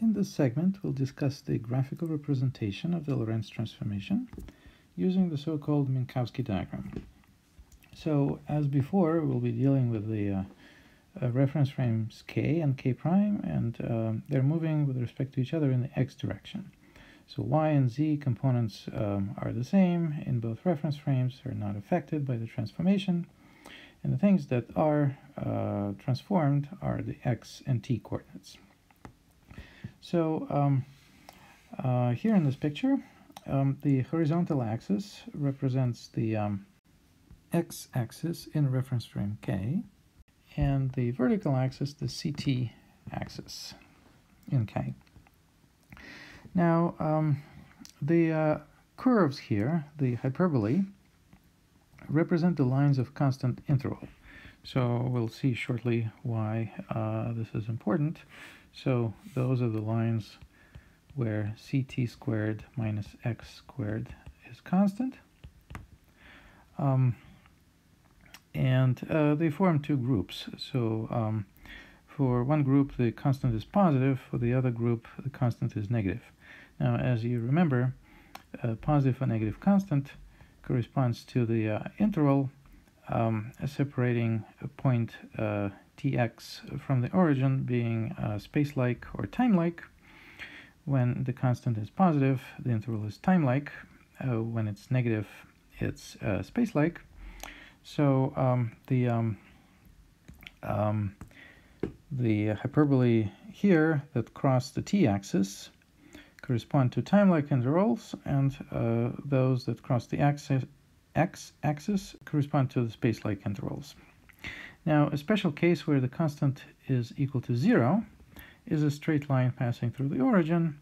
In this segment, we'll discuss the graphical representation of the Lorentz transformation using the so-called Minkowski diagram. So, as before, we'll be dealing with the uh, uh, reference frames k and k prime, and uh, they're moving with respect to each other in the x direction. So y and z components um, are the same in both reference frames, are not affected by the transformation, and the things that are uh, transformed are the x and t coordinates. So um, uh, here in this picture, um, the horizontal axis represents the um, x-axis in reference frame K, and the vertical axis, the CT axis in K. Now, um, the uh, curves here, the hyperbolae, represent the lines of constant interval. So we'll see shortly why uh, this is important. So those are the lines where ct squared minus x squared is constant. Um, and uh, they form two groups. So um, for one group, the constant is positive. For the other group, the constant is negative. Now, as you remember, a positive or negative constant corresponds to the uh, interval um, separating a point uh, tx from the origin being uh, space-like or time-like. When the constant is positive, the interval is time-like. Uh, when it's negative, it's uh, space-like. So um, the um, um, the hyperbolae here that cross the t-axis correspond to time-like intervals, and uh, those that cross the axis x-axis correspond to the space-like intervals. Now, a special case where the constant is equal to zero is a straight line passing through the origin,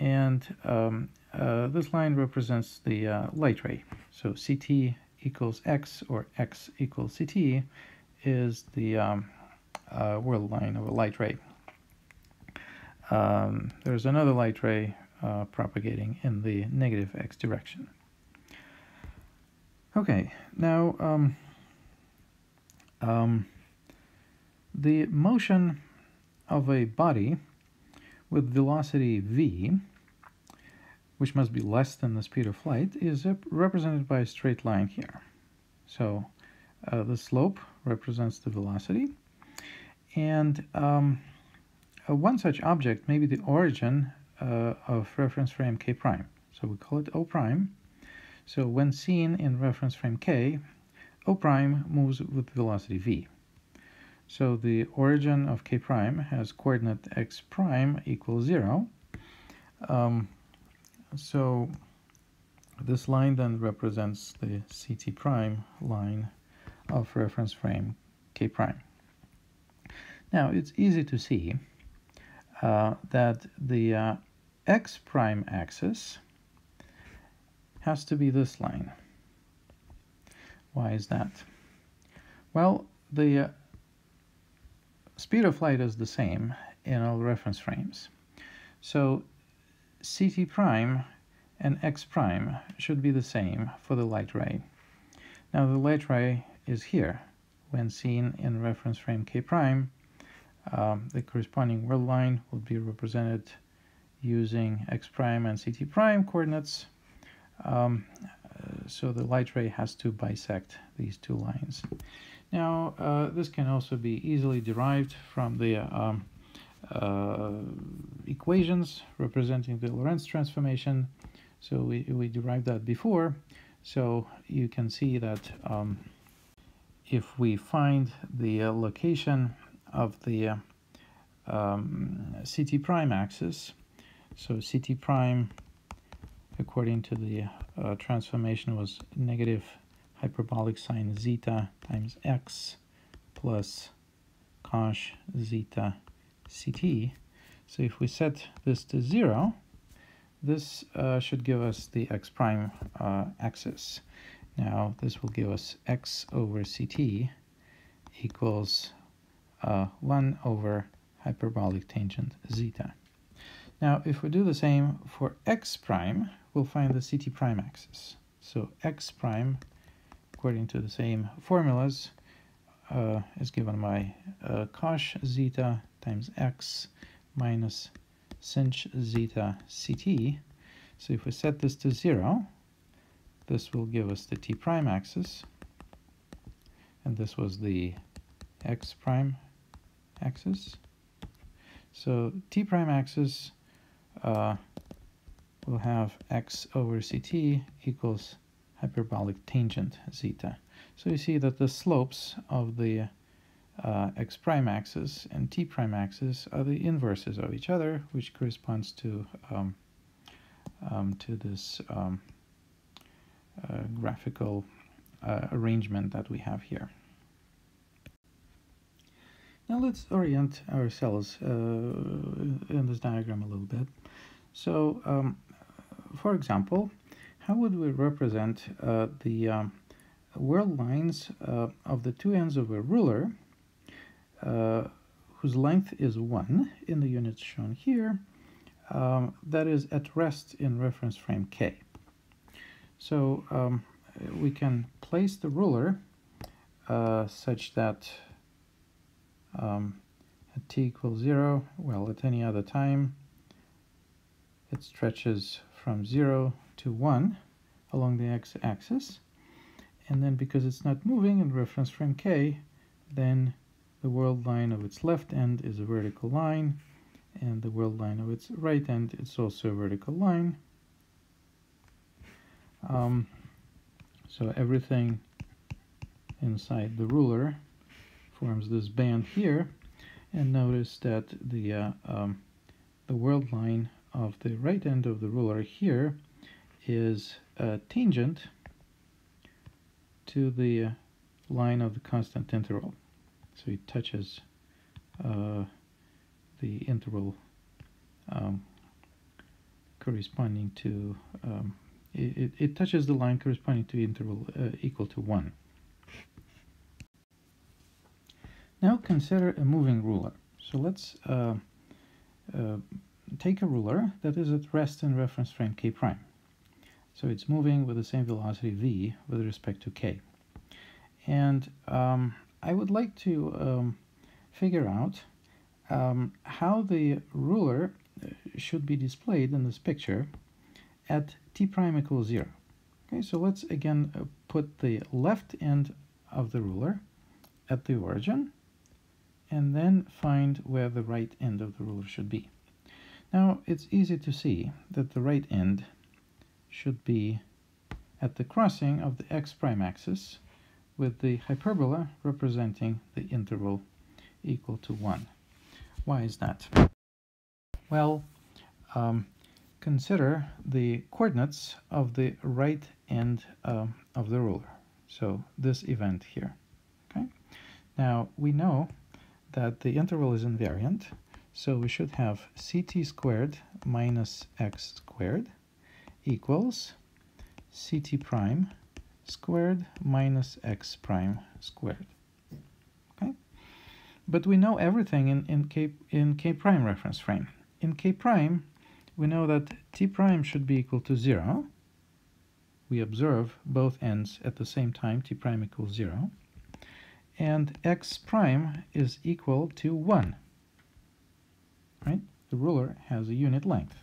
and um, uh, this line represents the uh, light ray. So ct equals x or x equals ct is the um, uh, world line of a light ray. Um, there's another light ray uh, propagating in the negative x direction. Okay, now um, the motion of a body with velocity v, which must be less than the speed of light, is represented by a straight line here. So uh, the slope represents the velocity, and um, uh, one such object may be the origin uh, of reference frame k prime. So we call it O prime, so when seen in reference frame k, O prime moves with velocity v. So the origin of k prime has coordinate x prime equals 0. Um, so this line then represents the ct prime line of reference frame k prime. Now it's easy to see uh, that the uh, x prime axis has to be this line. Why is that? Well, the uh, speed of light is the same in all reference frames. So ct prime and x prime should be the same for the light ray. Now the light ray is here. When seen in reference frame k prime, um, the corresponding world line will be represented using x prime and ct prime coordinates um, so the light ray has to bisect these two lines. Now, uh, this can also be easily derived from the um, uh, equations representing the Lorentz transformation. So we, we derived that before. So you can see that um, if we find the uh, location of the uh, um, CT prime axis, so CT prime according to the uh, transformation was negative hyperbolic sine zeta times x plus cosh zeta ct. So if we set this to 0, this uh, should give us the x prime uh, axis. Now this will give us x over ct equals uh, 1 over hyperbolic tangent zeta. Now if we do the same for x prime, we'll find the ct prime axis. So x prime, according to the same formulas, uh, is given by uh, cosh zeta times x minus sinh zeta ct. So if we set this to 0, this will give us the t prime axis, and this was the x prime axis. So t prime axis uh, will have x over ct equals hyperbolic tangent zeta. So you see that the slopes of the uh, x prime axis and t prime axis are the inverses of each other, which corresponds to um, um, to this um, uh, graphical uh, arrangement that we have here. Now let's orient ourselves uh, in this diagram a little bit. So, um, for example, how would we represent uh, the um, world lines uh, of the two ends of a ruler uh, whose length is 1 in the units shown here, um, that is at rest in reference frame K. So um, we can place the ruler uh, such that um, at t equals 0, well, at any other time, it stretches from 0 to 1 along the x-axis. And then because it's not moving in reference frame k, then the world line of its left end is a vertical line, and the world line of its right end is also a vertical line. Um, so everything inside the ruler forms this band here, and notice that the uh, um, the world line of the right end of the ruler here is uh, tangent to the uh, line of the constant interval. So it touches uh, the interval um, corresponding to, um, it, it touches the line corresponding to interval uh, equal to 1. Now consider a moving ruler. So let's uh, uh, take a ruler that is at rest in reference frame k prime. So it's moving with the same velocity v with respect to k. And um, I would like to um, figure out um, how the ruler uh, should be displayed in this picture at t prime equals 0. Okay, so let's again uh, put the left end of the ruler at the origin and then find where the right end of the ruler should be. Now it's easy to see that the right end should be at the crossing of the x prime axis with the hyperbola representing the interval equal to 1. Why is that? Well, um, consider the coordinates of the right end uh, of the ruler. So this event here. Okay. Now we know that the interval is invariant, so we should have ct squared minus x squared equals ct prime squared minus x prime squared. Okay, but we know everything in in k in k prime reference frame. In k prime, we know that t prime should be equal to zero. We observe both ends at the same time, t prime equals zero, and x prime is equal to one. Right? The ruler has a unit length.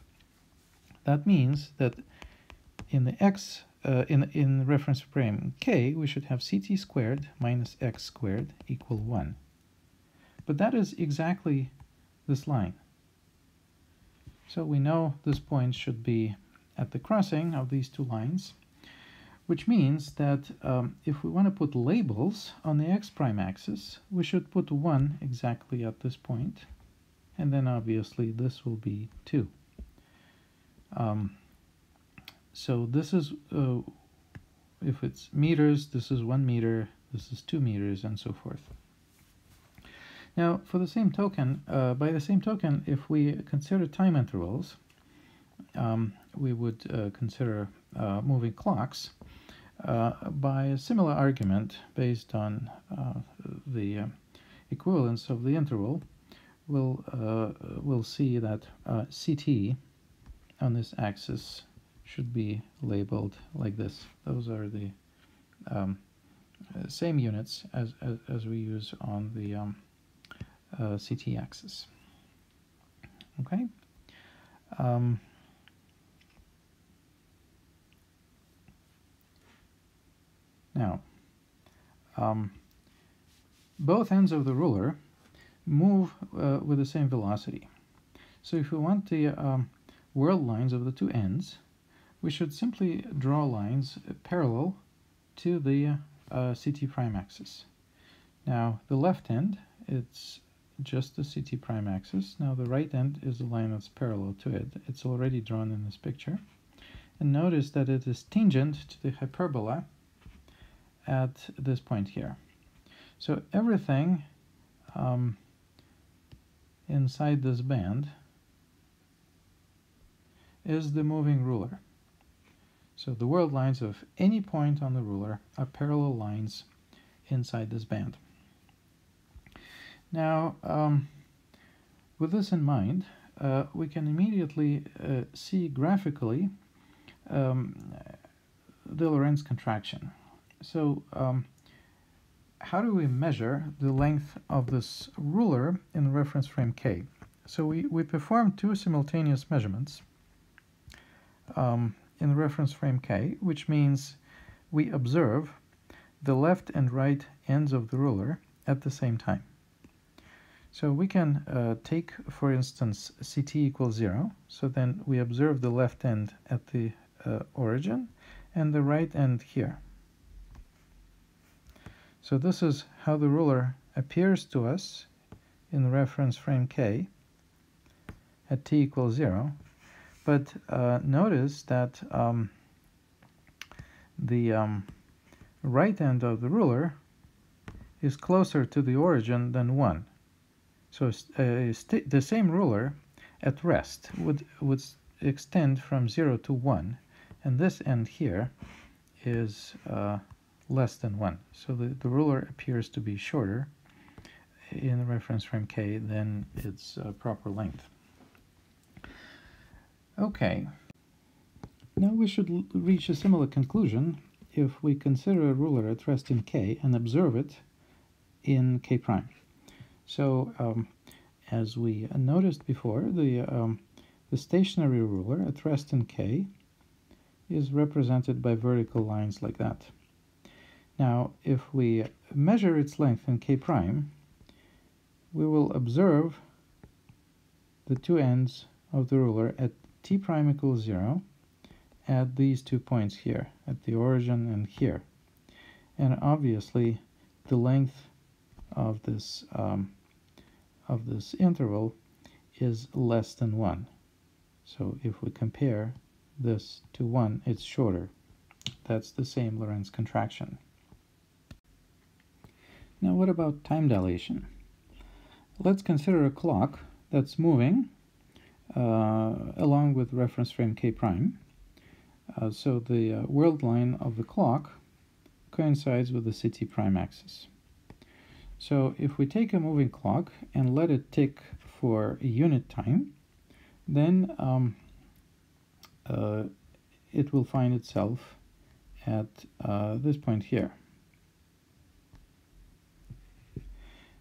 That means that in the x uh, in, in reference frame k, we should have ct squared minus x squared equal 1. But that is exactly this line. So we know this point should be at the crossing of these two lines, which means that um, if we want to put labels on the x prime axis, we should put 1 exactly at this point, and then obviously this will be 2. Um, so this is, uh, if it's meters, this is one meter, this is two meters, and so forth. Now, for the same token, uh, by the same token, if we consider time intervals, um, we would uh, consider uh, moving clocks uh, by a similar argument based on uh, the equivalence of the interval. We'll, we'll see that ct on this axis should be labeled like this. Those are the um, uh, same units as, as, as, we use on the um, uh, CT axis. Okay, Um, now, um, both ends of the ruler move uh, with the same velocity. So if we want the um, world lines of the two ends, we should simply draw lines parallel to the uh, CT prime axis. Now the left end, it's just the CT prime axis. Now the right end is the line that's parallel to it. It's already drawn in this picture. And notice that it is tangent to the hyperbola at this point here. So everything um, inside this band is the moving ruler. So the world lines of any point on the ruler are parallel lines inside this band. Now, um, with this in mind, uh, we can immediately uh, see graphically um, the Lorentz contraction. So um, how do we measure the length of this ruler in reference frame K? So we, we perform two simultaneous measurements um, in reference frame K, which means we observe the left and right ends of the ruler at the same time. So we can uh, take, for instance, CT equals 0. So then we observe the left end at the uh, origin and the right end here. So this is how the ruler appears to us in the reference frame K at t equals 0. But uh, notice that um, the um, right end of the ruler is closer to the origin than 1. So uh, the same ruler at rest would, would extend from 0 to 1, and this end here is uh, less than 1. So the, the ruler appears to be shorter in the reference frame k than its uh, proper length. Okay, now we should reach a similar conclusion if we consider a ruler at rest in k and observe it in k prime. So, um, as we noticed before, the, um, the stationary ruler at rest in K is represented by vertical lines like that. Now, if we measure its length in K prime, we will observe the two ends of the ruler at T prime equals 0 at these two points here, at the origin and here. And obviously, the length of this um, of this interval is less than 1. So if we compare this to 1, it's shorter. That's the same Lorentz contraction. Now what about time dilation? Let's consider a clock that's moving uh, along with reference frame k prime. Uh, so the uh, world line of the clock coincides with the CT prime axis. So if we take a moving clock and let it tick for a unit time, then um, uh, it will find itself at uh, this point here.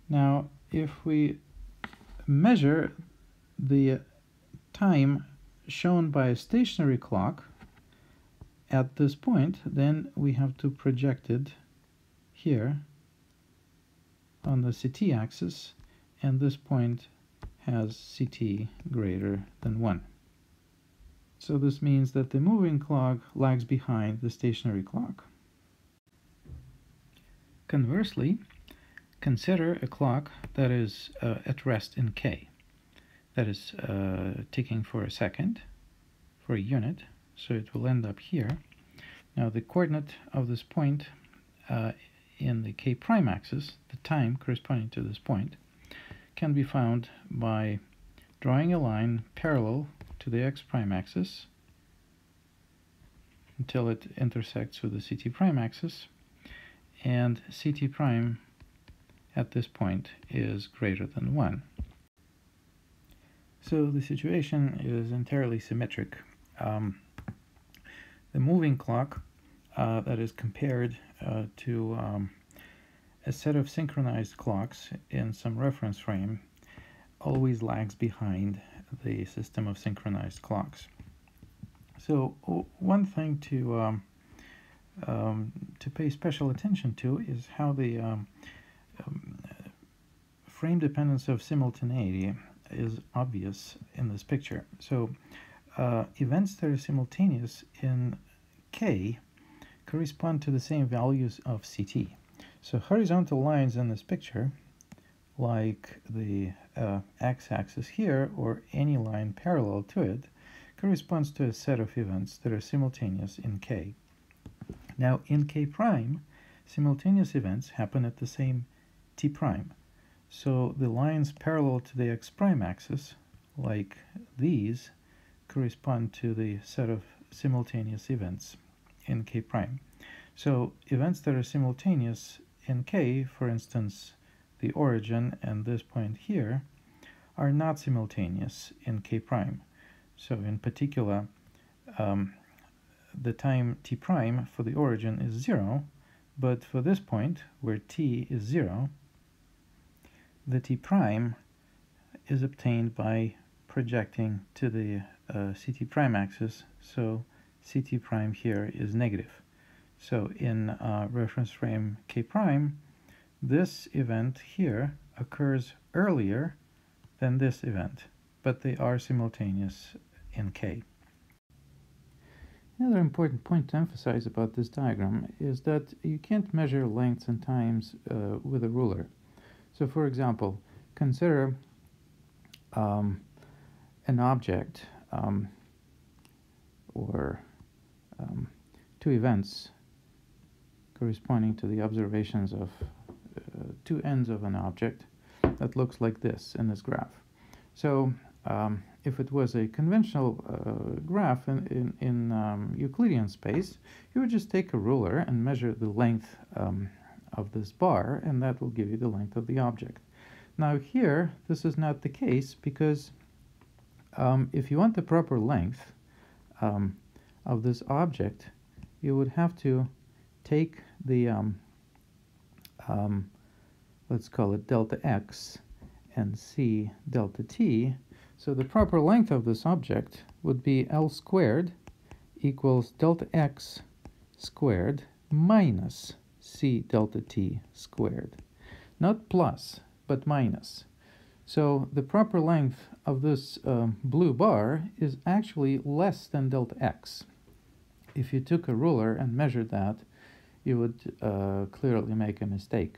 Now, if we measure the time shown by a stationary clock at this point, then we have to project it here on the CT axis and this point has CT greater than 1. So this means that the moving clock lags behind the stationary clock. Conversely, consider a clock that is uh, at rest in K, that is uh, ticking for a second, for a unit, so it will end up here. Now the coordinate of this point uh, in the k prime axis, the time corresponding to this point, can be found by drawing a line parallel to the x prime axis until it intersects with the ct prime axis and ct prime at this point is greater than 1. So the situation is entirely symmetric. Um, the moving clock uh, that is compared uh, to um, a set of synchronized clocks in some reference frame always lags behind the system of synchronized clocks. So one thing to um, um, to pay special attention to is how the um, um, frame dependence of simultaneity is obvious in this picture. So uh, events that are simultaneous in K correspond to the same values of CT. So horizontal lines in this picture, like the uh, x-axis here, or any line parallel to it, corresponds to a set of events that are simultaneous in K. Now, in K prime, simultaneous events happen at the same T prime. So the lines parallel to the x prime axis, like these, correspond to the set of simultaneous events in K prime. So events that are simultaneous in K, for instance, the origin and this point here, are not simultaneous in K prime. So in particular, um, the time t prime for the origin is 0, but for this point, where t is 0, the t prime is obtained by projecting to the uh, ct prime axis, so ct prime here is negative. So in uh, reference frame k prime, this event here occurs earlier than this event, but they are simultaneous in k. Another important point to emphasize about this diagram is that you can't measure lengths and times uh, with a ruler. So for example, consider um, an object um, or um, two events corresponding to the observations of uh, two ends of an object that looks like this in this graph. So um, if it was a conventional uh, graph in, in, in um, Euclidean space, you would just take a ruler and measure the length um, of this bar, and that will give you the length of the object. Now here, this is not the case because um, if you want the proper length um, of this object, you would have to take the, um, let's call it delta x, and c delta t, so the proper length of this object would be L squared equals delta x squared minus c delta t squared. Not plus, but minus. So the proper length of this um, blue bar is actually less than delta x. If you took a ruler and measured that, you would uh, clearly make a mistake.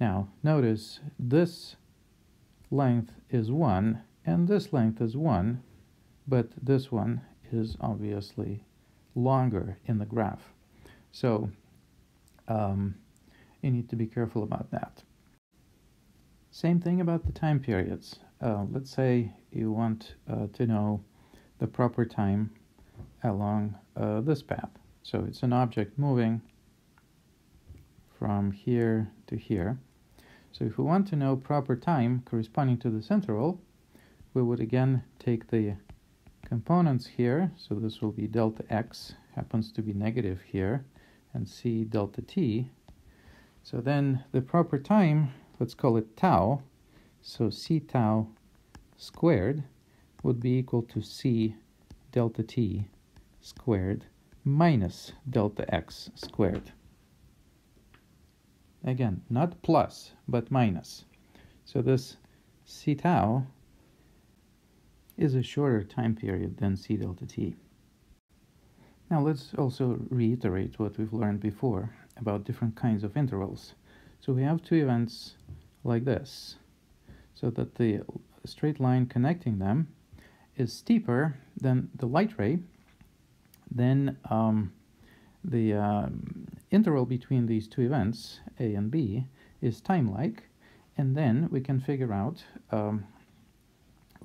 Now, notice this length is 1 and this length is 1, but this one is obviously longer in the graph. So um, you need to be careful about that. Same thing about the time periods. Uh, let's say you want uh, to know the proper time along uh, this path. So it's an object moving from here to here. So if we want to know proper time corresponding to this interval, we would again take the components here, so this will be delta x, happens to be negative here, and c delta t. So then the proper time, let's call it tau, so c tau squared would be equal to c delta t squared minus delta x squared. Again, not plus, but minus. So this c tau is a shorter time period than c delta t. Now let's also reiterate what we've learned before about different kinds of intervals. So we have two events like this, so that the straight line connecting them is steeper than the light ray, then um, the um, interval between these two events, A and B, is time-like, and then we can figure out um,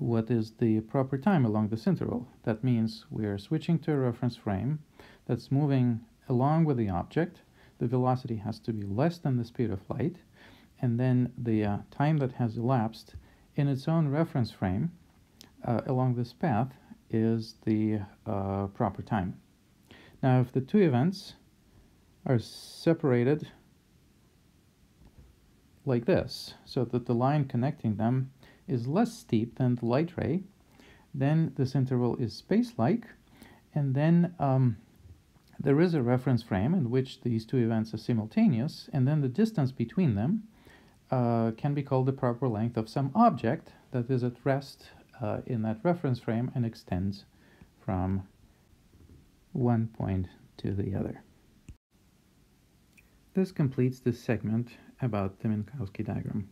what is the proper time along this interval. That means we are switching to a reference frame that's moving along with the object. The velocity has to be less than the speed of light, and then the uh, time that has elapsed in its own reference frame uh, along this path is the uh, proper time. Now, if the two events are separated like this, so that the line connecting them is less steep than the light ray, then this interval is space-like, and then um, there is a reference frame in which these two events are simultaneous, and then the distance between them uh, can be called the proper length of some object that is at rest uh, in that reference frame and extends from one point to the other. This completes this segment about the Minkowski diagram.